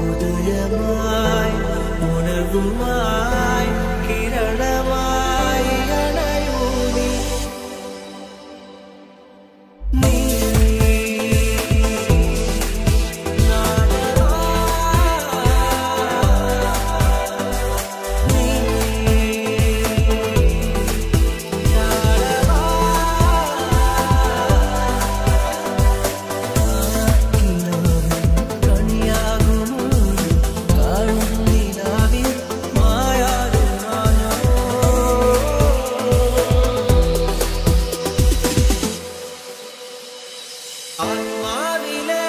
Udayamai, Unavumai, Kiranamai. ആത്മാവിലെ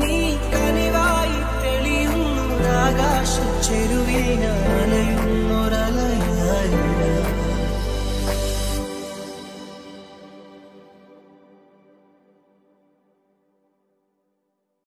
നീ കനിവായി തെളിയുന്നു ആകാശ